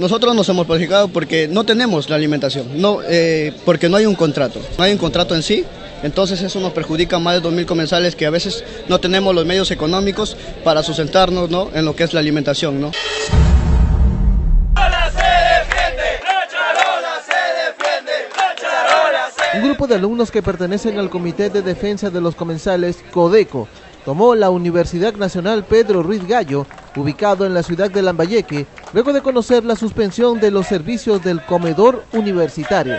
Nosotros nos hemos perjudicado porque no tenemos la alimentación, no, eh, porque no hay un contrato, no hay un contrato en sí, entonces eso nos perjudica más de 2.000 comensales que a veces no tenemos los medios económicos para sustentarnos ¿no? en lo que es la alimentación. ¿no? Un grupo de alumnos que pertenecen al Comité de Defensa de los Comensales, CODECO, tomó la Universidad Nacional Pedro Ruiz Gallo, ubicado en la ciudad de Lambayeque, luego de conocer la suspensión de los servicios del comedor universitario.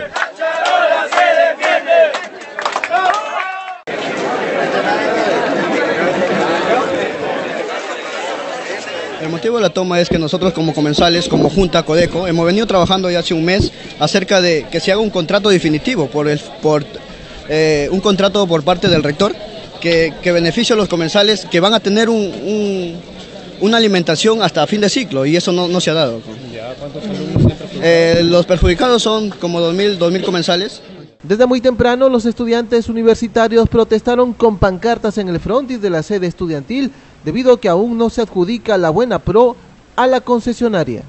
El motivo de la toma es que nosotros como comensales, como Junta Codeco, hemos venido trabajando ya hace un mes acerca de que se haga un contrato definitivo, por, el, por eh, un contrato por parte del rector que, que, beneficie a los comensales que van a tener un, un, una alimentación hasta fin de ciclo y eso no, no se ha dado. Eh, los perjudicados son como 2.000 2000 comensales. Desde muy temprano los estudiantes universitarios protestaron con pancartas en el frontis de la sede estudiantil debido a que aún no se adjudica la buena pro a la concesionaria.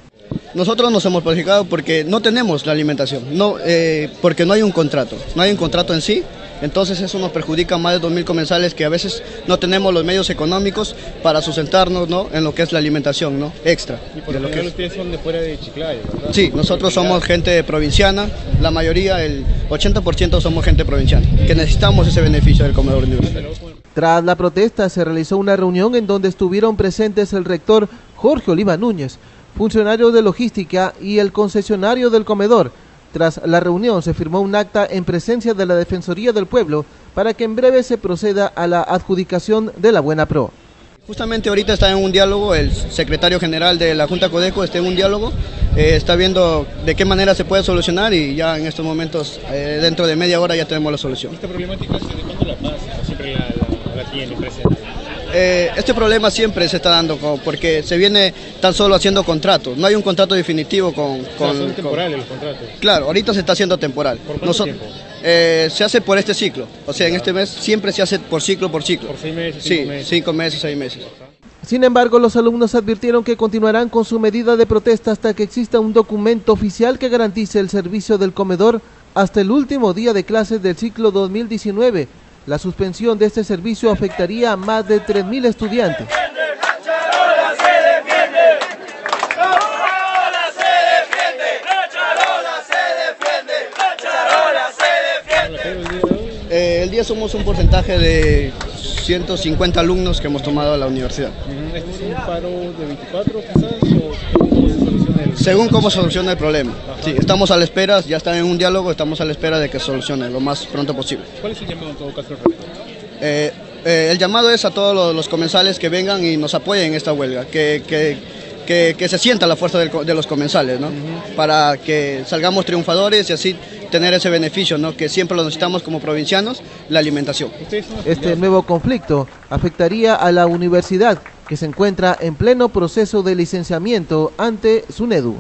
Nosotros nos hemos perjudicado porque no tenemos la alimentación, no, eh, porque no hay un contrato, no hay un contrato en sí, entonces eso nos perjudica a más de 2.000 comensales que a veces no tenemos los medios económicos para sustentarnos ¿no? en lo que es la alimentación ¿no? extra. Y por lo general ustedes son de fuera de Chiclayo, ¿verdad? Sí, nosotros somos gente provinciana, la mayoría, el 80% somos gente provinciana, que necesitamos ese beneficio del comedor universitario. Tras la protesta se realizó una reunión en donde estuvieron presentes el rector Jorge Oliva Núñez, funcionario de logística y el concesionario del comedor. Tras la reunión se firmó un acta en presencia de la Defensoría del Pueblo para que en breve se proceda a la adjudicación de la Buena Pro. Justamente ahorita está en un diálogo, el secretario general de la Junta Codeco está en un diálogo, eh, está viendo de qué manera se puede solucionar y ya en estos momentos, eh, dentro de media hora ya tenemos la solución. ¿Esta problemática desde cuándo la pasa? Siempre la, la, la tiene presente. Eh, este problema siempre se está dando porque se viene tan solo haciendo contratos, no hay un contrato definitivo con... con, o sea, son temporales los contratos. Claro, ahorita se está haciendo temporal. ¿Por cuánto tiempo? Eh, se hace por este ciclo, o sea, en este mes siempre se hace por ciclo por ciclo. Por seis meses, cinco sí, meses. cinco meses, seis meses. Sin embargo, los alumnos advirtieron que continuarán con su medida de protesta hasta que exista un documento oficial que garantice el servicio del comedor hasta el último día de clases del ciclo 2019. La suspensión de este servicio afectaría a más de 3.000 estudiantes. Eh, el día somos un porcentaje de 150 alumnos que hemos tomado a la universidad. ¿Este es un paro de 24 quizás o Según cómo soluciona el problema. Sí, estamos a la espera, ya están en un diálogo, estamos a la espera de que solucione lo más pronto posible. ¿Cuál es el llamado en todo caso? Eh, eh, el llamado es a todos los, los, comensales que vengan y nos apoyen en esta huelga, que, que, que, que se sienta la fuerza del, de los comensales, ¿no? Uh -huh. para que salgamos triunfadores y así tener ese beneficio, ¿no? que siempre lo necesitamos como provincianos, la alimentación. Este nuevo conflicto afectaría a la universidad, que se encuentra en pleno proceso de licenciamiento ante SUNEDU.